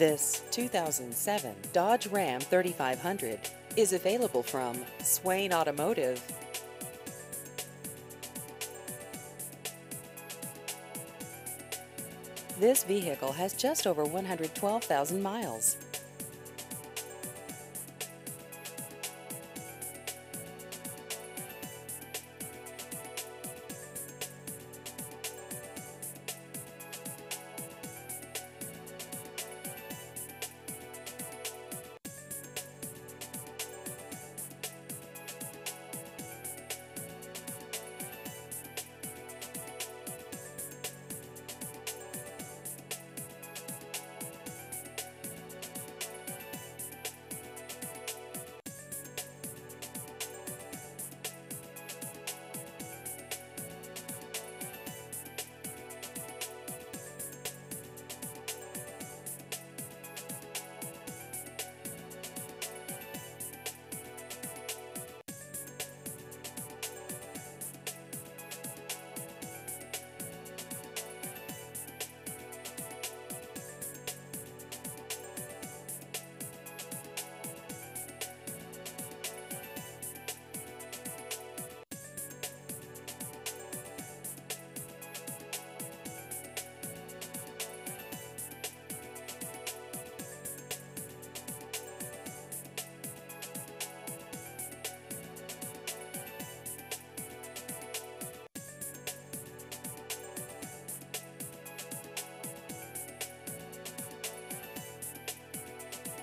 This 2007 Dodge Ram 3500 is available from Swain Automotive. This vehicle has just over 112,000 miles.